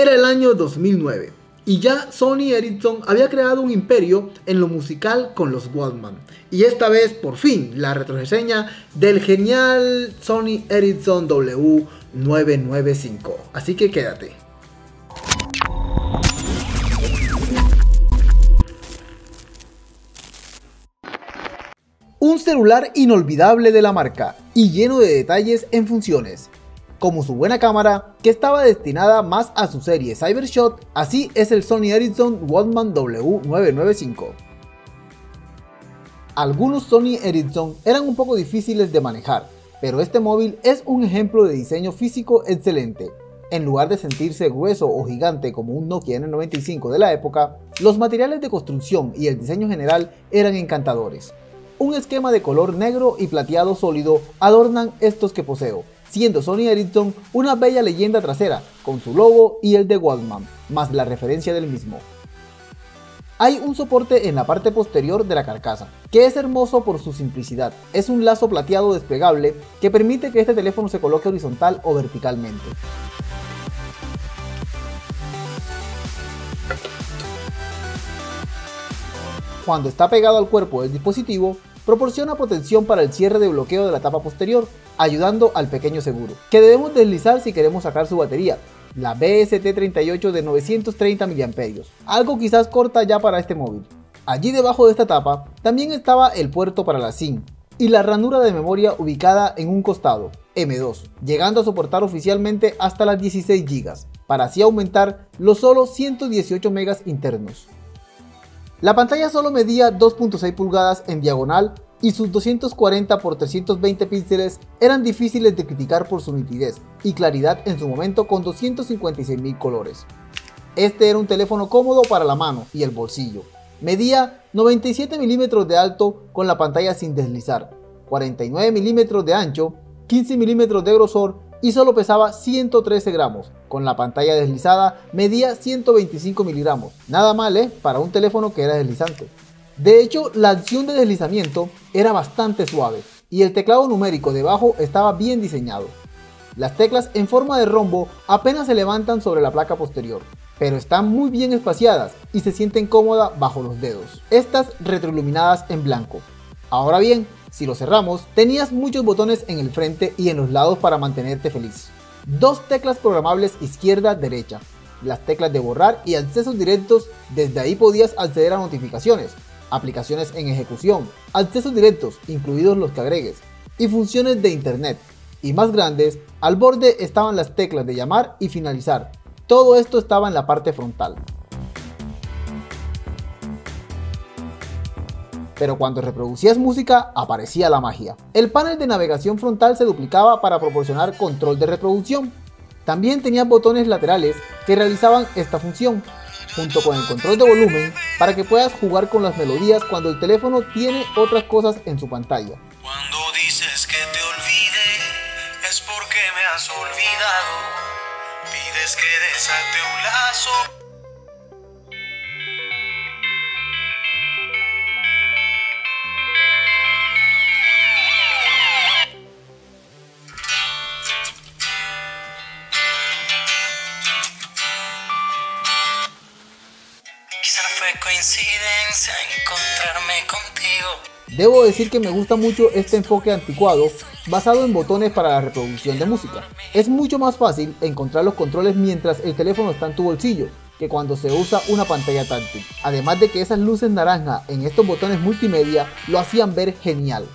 Era el año 2009 y ya Sony Ericsson había creado un imperio en lo musical con los Walkman. Y esta vez, por fin, la retroreseña del genial Sony Ericsson W995. Así que quédate. Un celular inolvidable de la marca y lleno de detalles en funciones. Como su buena cámara, que estaba destinada más a su serie Cybershot, así es el Sony Ericsson Walkman W995. Algunos Sony Ericsson eran un poco difíciles de manejar, pero este móvil es un ejemplo de diseño físico excelente. En lugar de sentirse grueso o gigante como un Nokia N95 de la época, los materiales de construcción y el diseño general eran encantadores. Un esquema de color negro y plateado sólido adornan estos que poseo, siendo Sony Ericsson una bella leyenda trasera, con su logo y el de Walkman, más la referencia del mismo. Hay un soporte en la parte posterior de la carcasa, que es hermoso por su simplicidad. Es un lazo plateado desplegable que permite que este teléfono se coloque horizontal o verticalmente. Cuando está pegado al cuerpo del dispositivo, proporciona protección para el cierre de bloqueo de la tapa posterior, ayudando al pequeño seguro, que debemos deslizar si queremos sacar su batería, la BST38 de 930 mAh, algo quizás corta ya para este móvil. Allí debajo de esta tapa también estaba el puerto para la SIM y la ranura de memoria ubicada en un costado, M2, llegando a soportar oficialmente hasta las 16 GB, para así aumentar los solo 118 MB internos. La pantalla solo medía 2.6 pulgadas en diagonal y sus 240 x 320 píxeles eran difíciles de criticar por su nitidez y claridad en su momento con 256.000 colores. Este era un teléfono cómodo para la mano y el bolsillo. Medía 97 milímetros de alto con la pantalla sin deslizar, 49 milímetros de ancho, 15 milímetros de grosor y solo pesaba 113 gramos. Con la pantalla deslizada medía 125 miligramos. Nada mal, ¿eh? Para un teléfono que era deslizante. De hecho, la acción de deslizamiento era bastante suave y el teclado numérico debajo estaba bien diseñado. Las teclas en forma de rombo apenas se levantan sobre la placa posterior, pero están muy bien espaciadas y se sienten cómodas bajo los dedos. Estas retroiluminadas en blanco. Ahora bien, si lo cerramos, tenías muchos botones en el frente y en los lados para mantenerte feliz. Dos teclas programables izquierda-derecha, las teclas de borrar y accesos directos, desde ahí podías acceder a notificaciones, aplicaciones en ejecución, accesos directos, incluidos los que agregues, y funciones de internet. Y más grandes, al borde estaban las teclas de llamar y finalizar. Todo esto estaba en la parte frontal. Pero cuando reproducías música aparecía la magia. El panel de navegación frontal se duplicaba para proporcionar control de reproducción. También tenía botones laterales que realizaban esta función, junto con el control de volumen para que puedas jugar con las melodías cuando el teléfono tiene otras cosas en su pantalla. Cuando dices que te olvide es porque me has olvidado. Pides que desate un lazo Debo decir que me gusta mucho este enfoque anticuado basado en botones para la reproducción de música. Es mucho más fácil encontrar los controles mientras el teléfono está en tu bolsillo que cuando se usa una pantalla táctil. Además de que esas luces naranja en estos botones multimedia lo hacían ver genial.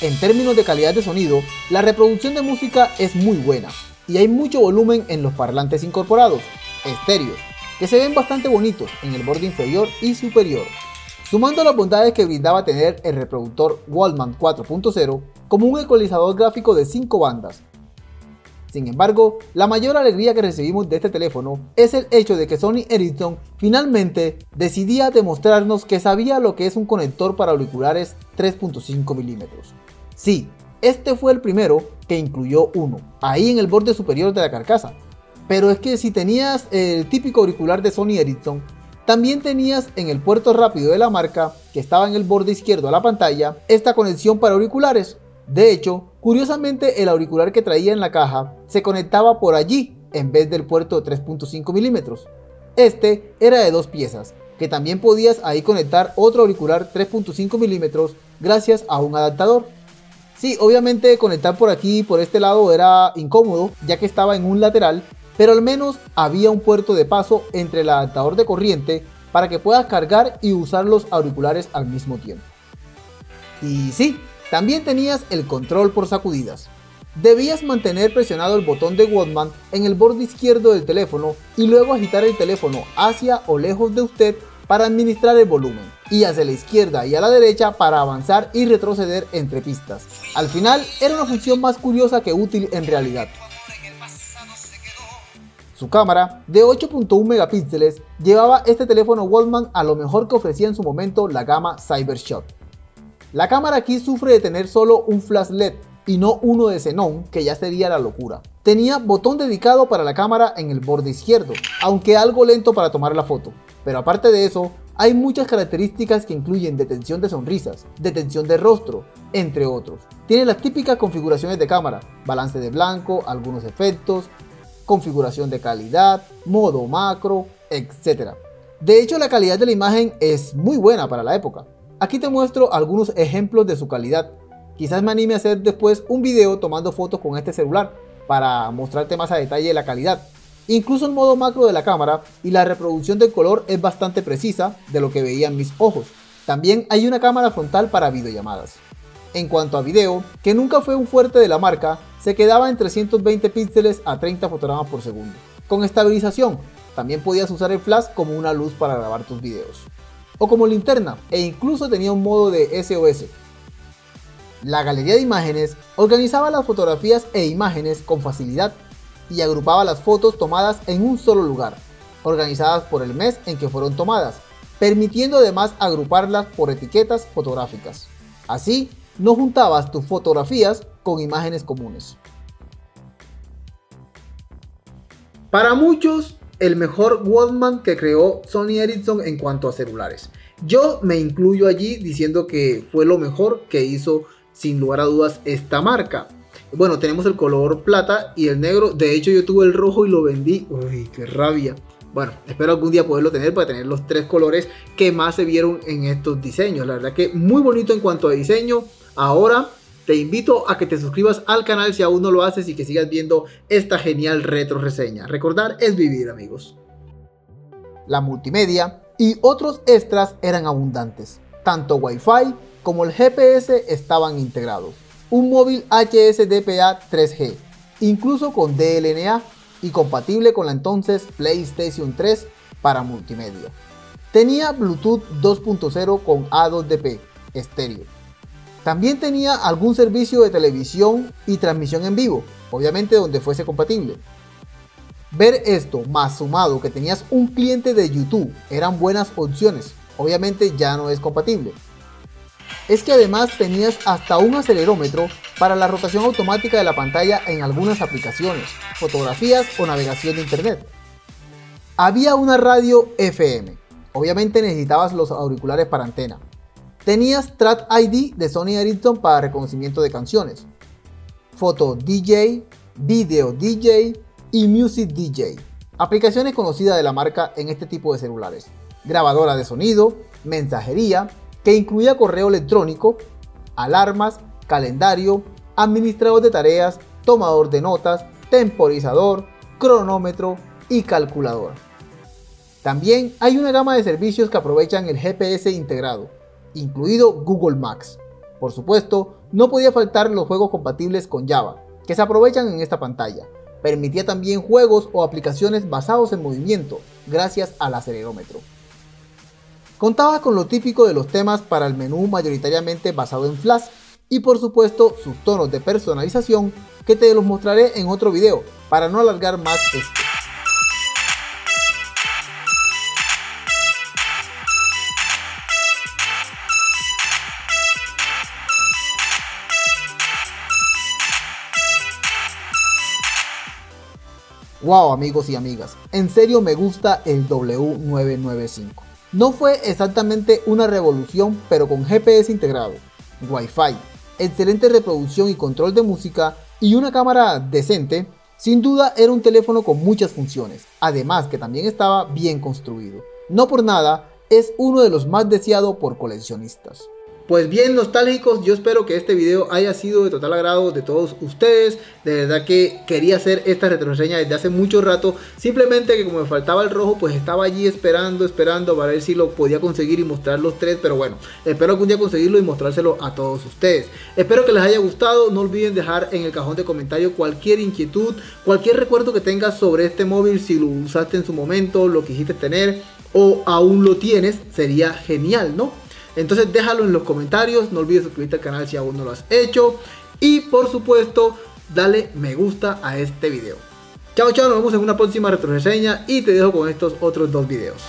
En términos de calidad de sonido, la reproducción de música es muy buena y hay mucho volumen en los parlantes incorporados, estéreos, que se ven bastante bonitos en el borde inferior y superior. Sumando las bondades que brindaba tener el reproductor Wallman 4.0 como un ecualizador gráfico de 5 bandas. Sin embargo, la mayor alegría que recibimos de este teléfono es el hecho de que Sony Ericsson finalmente decidía demostrarnos que sabía lo que es un conector para auriculares 3.5 mm. Sí, este fue el primero que incluyó uno, ahí en el borde superior de la carcasa, pero es que si tenías el típico auricular de Sony Ericsson, también tenías en el puerto rápido de la marca, que estaba en el borde izquierdo de la pantalla, esta conexión para auriculares. De hecho, curiosamente el auricular que traía en la caja se conectaba por allí en vez del puerto de 3.5 milímetros. Este era de dos piezas, que también podías ahí conectar otro auricular 3.5 milímetros gracias a un adaptador. Sí, obviamente conectar por aquí, por este lado era incómodo, ya que estaba en un lateral, pero al menos había un puerto de paso entre el adaptador de corriente para que puedas cargar y usar los auriculares al mismo tiempo. Y sí, también tenías el control por sacudidas. Debías mantener presionado el botón de Walkman en el borde izquierdo del teléfono y luego agitar el teléfono hacia o lejos de usted para administrar el volumen y hacia la izquierda y a la derecha para avanzar y retroceder entre pistas. Al final era una función más curiosa que útil en realidad. Su cámara de 8.1 megapíxeles llevaba este teléfono Walkman a lo mejor que ofrecía en su momento la gama Cybershot. La cámara aquí sufre de tener solo un flash LED y no uno de xenón, que ya sería la locura. Tenía botón dedicado para la cámara en el borde izquierdo, aunque algo lento para tomar la foto. Pero aparte de eso, hay muchas características que incluyen detención de sonrisas, detención de rostro, entre otros. Tiene las típicas configuraciones de cámara, balance de blanco, algunos efectos, configuración de calidad, modo macro, etc. De hecho, la calidad de la imagen es muy buena para la época. Aquí te muestro algunos ejemplos de su calidad. Quizás me anime a hacer después un video tomando fotos con este celular para mostrarte más a detalle la calidad. Incluso el modo macro de la cámara y la reproducción del color es bastante precisa de lo que veían mis ojos. También hay una cámara frontal para videollamadas. En cuanto a video, que nunca fue un fuerte de la marca, se quedaba en 320 píxeles a 30 fotogramas por segundo. Con estabilización, también podías usar el flash como una luz para grabar tus videos. O como linterna, e incluso tenía un modo de SOS, la galería de imágenes organizaba las fotografías e imágenes con facilidad y agrupaba las fotos tomadas en un solo lugar, organizadas por el mes en que fueron tomadas, permitiendo además agruparlas por etiquetas fotográficas. Así, no juntabas tus fotografías con imágenes comunes. Para muchos, el mejor Walkman que creó Sony Ericsson en cuanto a celulares. Yo me incluyo allí diciendo que fue lo mejor que hizo sin lugar a dudas esta marca. Bueno, tenemos el color plata y el negro. De hecho, yo tuve el rojo y lo vendí. Uy, qué rabia. Bueno, espero algún día poderlo tener para tener los tres colores que más se vieron en estos diseños. La verdad que muy bonito en cuanto a diseño. Ahora te invito a que te suscribas al canal si aún no lo haces y que sigas viendo esta genial retro reseña. Recordar es vivir amigos. La multimedia y otros extras eran abundantes. Tanto Wi-Fi como el GPS estaban integrados. Un móvil HSDPA 3G, incluso con DLNA y compatible con la entonces PlayStation 3 para multimedia. Tenía Bluetooth 2.0 con A2DP estéreo. También tenía algún servicio de televisión y transmisión en vivo, obviamente donde fuese compatible. Ver esto más sumado que tenías un cliente de YouTube eran buenas opciones, obviamente ya no es compatible, es que además tenías hasta un acelerómetro para la rotación automática de la pantalla en algunas aplicaciones, fotografías o navegación de internet. Había una radio FM, obviamente necesitabas los auriculares para antena. Tenías Track ID de Sony Ericsson para reconocimiento de canciones, Foto DJ, Video DJ y Music DJ, aplicaciones conocidas de la marca en este tipo de celulares, grabadora de sonido, mensajería, que incluía correo electrónico, alarmas, calendario, administrador de tareas, tomador de notas, temporizador, cronómetro y calculadora. También hay una gama de servicios que aprovechan el GPS integrado, incluido Google Maps. Por supuesto, no podía faltar los juegos compatibles con Java, que se aprovechan en esta pantalla. Permitía también juegos o aplicaciones basados en movimiento, gracias al acelerómetro. Contaba con lo típico de los temas para el menú mayoritariamente basado en Flash y por supuesto sus tonos de personalización que te los mostraré en otro video para no alargar más este. Wow amigos y amigas, en serio me gusta el W995. No fue exactamente una revolución, pero con GPS integrado, Wi-Fi, excelente reproducción y control de música y una cámara decente, Sin duda era un teléfono con muchas funciones, además que también estaba bien construido. No por nada, es uno de los más deseados por coleccionistas. Pues bien nostálgicos, yo espero que este video haya sido de total agrado de todos ustedes. De verdad que quería hacer esta retroseña desde hace mucho rato. Simplemente que como me faltaba el rojo, pues estaba allí esperando, esperando para ver si lo podía conseguir y mostrar los tres. Pero bueno, espero algún día conseguirlo y mostrárselo a todos ustedes. Espero que les haya gustado. No olviden dejar en el cajón de comentarios cualquier inquietud, cualquier recuerdo que tengas sobre este móvil. Si lo usaste en su momento, lo quisiste tener o aún lo tienes, sería genial, ¿no? Entonces déjalo en los comentarios, no olvides suscribirte al canal si aún no lo has hecho. Y por supuesto, dale me gusta a este video. Chao, chao, nos vemos en una próxima retroreseña y te dejo con estos otros dos videos.